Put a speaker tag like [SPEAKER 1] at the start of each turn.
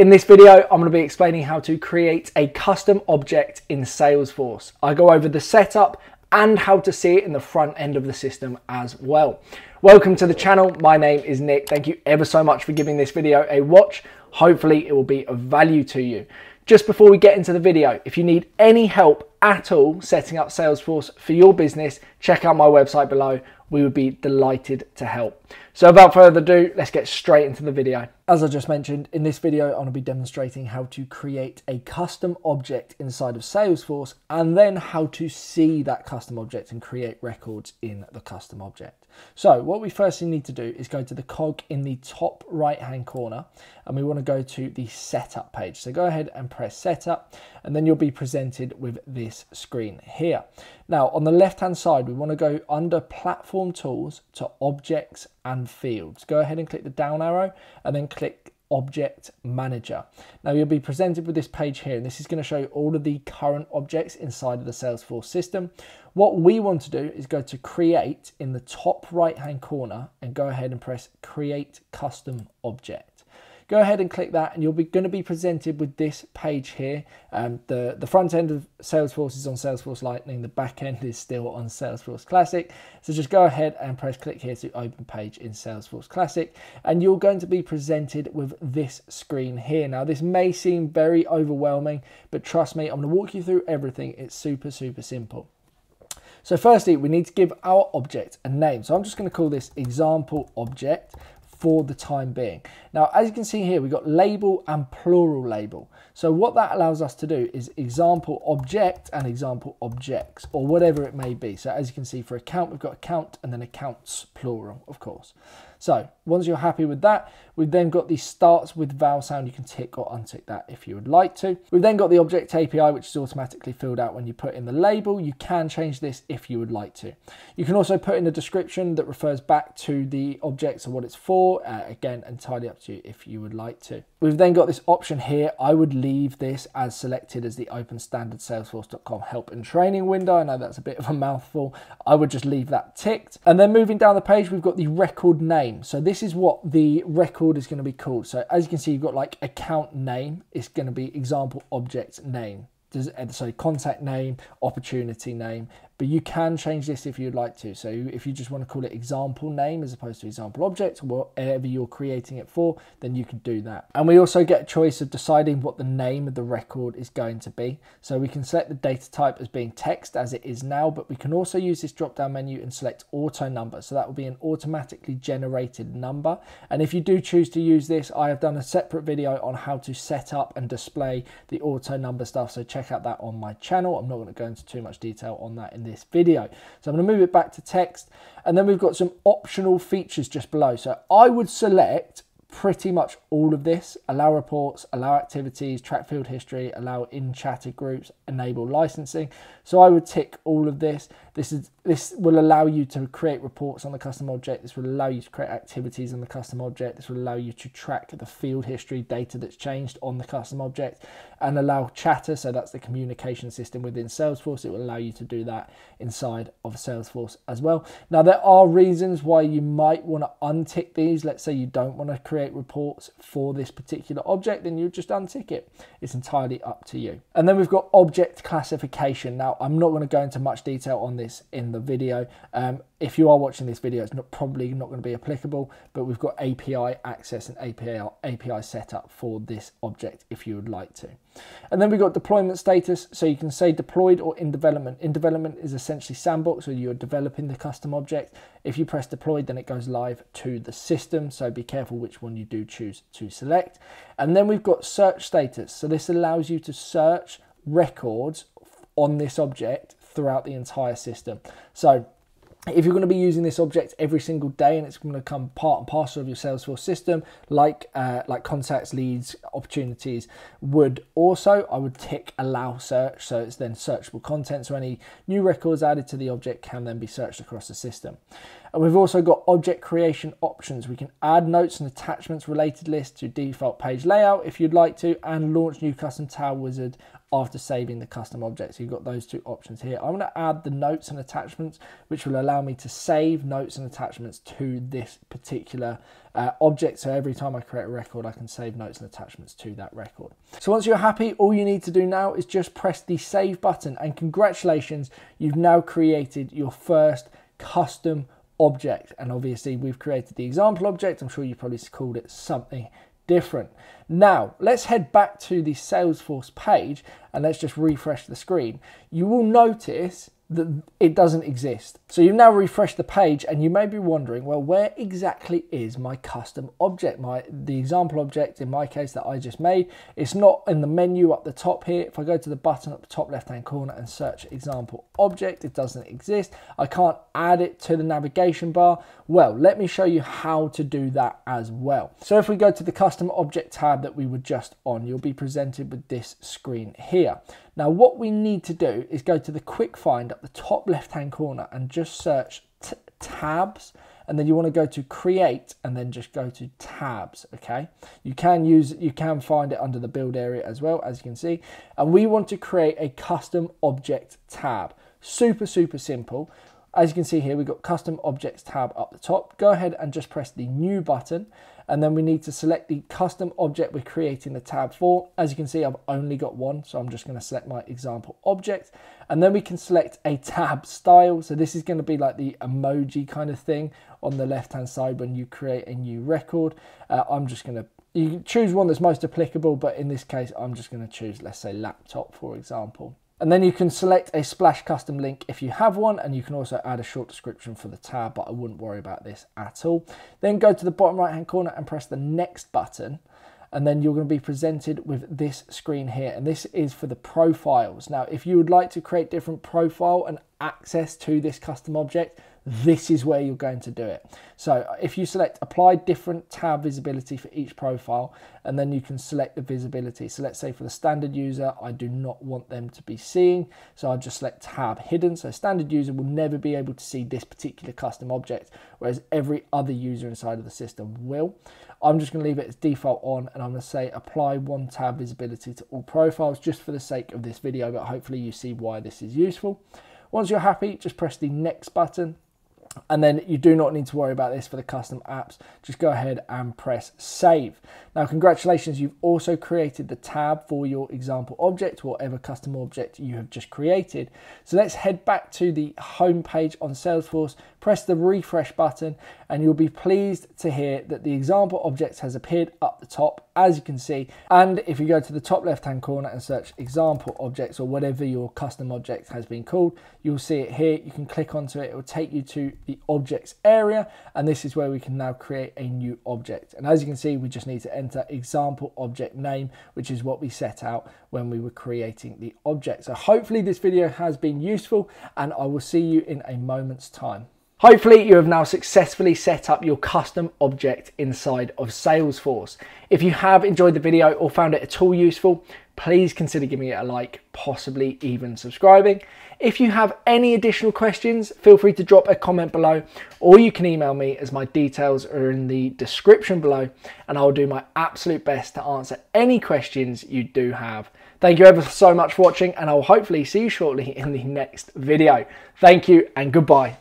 [SPEAKER 1] In this video, I'm going to be explaining how to create a custom object in Salesforce. I go over the setup and how to see it in the front end of the system as well. Welcome to the channel. My name is Nick. Thank you ever so much for giving this video a watch. Hopefully it will be of value to you. Just before we get into the video, if you need any help at all setting up Salesforce for your business, check out my website below. We would be delighted to help. So without further ado, let's get straight into the video. As I just mentioned, in this video, I'm to be demonstrating how to create a custom object inside of Salesforce and then how to see that custom object and create records in the custom object. So what we firstly need to do is go to the cog in the top right hand corner and we want to go to the setup page. So go ahead and press setup and then you'll be presented with this screen here. Now on the left hand side, we want to go under platform tools to objects and fields. Go ahead and click the down arrow and then click object manager. Now you'll be presented with this page here and this is going to show you all of the current objects inside of the Salesforce system. What we want to do is go to create in the top right hand corner and go ahead and press create custom object go ahead and click that and you'll be going to be presented with this page here. Um, the, the front end of Salesforce is on Salesforce Lightning, the back end is still on Salesforce Classic. So just go ahead and press click here to open page in Salesforce Classic and you're going to be presented with this screen here. Now this may seem very overwhelming, but trust me, I'm going to walk you through everything. It's super, super simple. So firstly, we need to give our object a name. So I'm just going to call this example object for the time being. Now, as you can see here, we've got label and plural label. So what that allows us to do is example object and example objects, or whatever it may be. So as you can see for account, we've got account and then accounts plural, of course. So once you're happy with that, we've then got the starts with vowel sound. You can tick or untick that if you would like to. We've then got the object API, which is automatically filled out when you put in the label. You can change this if you would like to. You can also put in a description that refers back to the object or what it's for. Uh, again, entirely up to you if you would like to. We've then got this option here. I would leave this as selected as the open standard salesforce.com help and training window. I know that's a bit of a mouthful. I would just leave that ticked. And then moving down the page, we've got the record name name. So this is what the record is going to be called. So as you can see, you've got like account name. It's going to be example object name. Uh, so contact name, opportunity name, but you can change this if you'd like to. So if you just want to call it example name as opposed to example object, whatever you're creating it for, then you can do that. And we also get a choice of deciding what the name of the record is going to be. So we can select the data type as being text as it is now, but we can also use this drop down menu and select auto number. So that will be an automatically generated number. And if you do choose to use this, I have done a separate video on how to set up and display the auto number stuff. So check out that on my channel. I'm not going to go into too much detail on that in this this video. So I'm going to move it back to text and then we've got some optional features just below. So I would select pretty much all of this, allow reports, allow activities, track field history, allow in Chatter groups, enable licensing. So I would tick all of this. This is this will allow you to create reports on the custom object. This will allow you to create activities on the custom object. This will allow you to track the field history data that's changed on the custom object and allow chatter. So that's the communication system within Salesforce. It will allow you to do that inside of Salesforce as well. Now, there are reasons why you might want to untick these. Let's say you don't want to create reports for this particular object, then you just untick it. It's entirely up to you. And then we've got object classification. Now, I'm not going to go into much detail on this in the video. Um, if you are watching this video, it's not probably not going to be applicable, but we've got API access and API, API setup for this object if you would like to. And then we've got deployment status. So you can say deployed or in development. In development is essentially sandbox where you're developing the custom object. If you press deployed, then it goes live to the system. So be careful which one you do choose to select. And then we've got search status. So this allows you to search records on this object throughout the entire system. So if you're going to be using this object every single day and it's going to come part and parcel of your Salesforce system, like uh, like contacts, leads, opportunities would also, I would tick allow search, so it's then searchable content. So any new records added to the object can then be searched across the system. And we've also got object creation options. We can add notes and attachments related list to default page layout if you'd like to, and launch new custom tab wizard after saving the custom object. So you've got those two options here. I'm going to add the notes and attachments, which will allow me to save notes and attachments to this particular uh, object. So every time I create a record, I can save notes and attachments to that record. So once you're happy, all you need to do now is just press the save button and congratulations, you've now created your first custom object. And obviously we've created the example object. I'm sure you probably called it something different. Now, let's head back to the Salesforce page and let's just refresh the screen. You will notice that it doesn't exist. So you've now refreshed the page and you may be wondering, well, where exactly is my custom object? My The example object, in my case, that I just made, it's not in the menu up the top here. If I go to the button up the top left-hand corner and search example object, it doesn't exist. I can't add it to the navigation bar. Well, let me show you how to do that as well. So if we go to the custom object tab that we were just on, you'll be presented with this screen here. Now what we need to do is go to the quick find at the top left hand corner and just search tabs and then you want to go to create and then just go to tabs okay? You can use you can find it under the build area as well as you can see and we want to create a custom object tab. Super super simple. As you can see here we've got custom objects tab up the top. Go ahead and just press the new button and then we need to select the custom object we're creating the tab for. As you can see, I've only got one, so I'm just going to select my example object, and then we can select a tab style. So this is going to be like the emoji kind of thing on the left-hand side when you create a new record. Uh, I'm just going to you choose one that's most applicable, but in this case, I'm just going to choose, let's say, laptop, for example. And then you can select a splash custom link if you have one, and you can also add a short description for the tab, but I wouldn't worry about this at all. Then go to the bottom right hand corner and press the next button, and then you're going to be presented with this screen here, and this is for the profiles. Now, if you would like to create different profile and access to this custom object, this is where you're going to do it. So if you select apply different tab visibility for each profile, and then you can select the visibility. So let's say for the standard user, I do not want them to be seeing. So I'll just select tab hidden. So standard user will never be able to see this particular custom object, whereas every other user inside of the system will. I'm just going to leave it as default on and I'm going to say apply one tab visibility to all profiles just for the sake of this video, but hopefully you see why this is useful. Once you're happy, just press the next button and then you do not need to worry about this for the custom apps. Just go ahead and press save. Now, congratulations, you've also created the tab for your example object, whatever custom object you have just created. So let's head back to the home page on Salesforce, press the refresh button, and you'll be pleased to hear that the example object has appeared up the top, as you can see. And if you go to the top left-hand corner and search example objects or whatever your custom object has been called, you'll see it here. You can click onto it. It will take you to the objects area, and this is where we can now create a new object. And as you can see, we just need to enter example object name, which is what we set out when we were creating the object. So hopefully this video has been useful and I will see you in a moment's time. Hopefully you have now successfully set up your custom object inside of Salesforce. If you have enjoyed the video or found it at all useful, please consider giving it a like, possibly even subscribing. If you have any additional questions, feel free to drop a comment below or you can email me as my details are in the description below and I'll do my absolute best to answer any questions you do have. Thank you ever so much for watching and I'll hopefully see you shortly in the next video. Thank you and goodbye.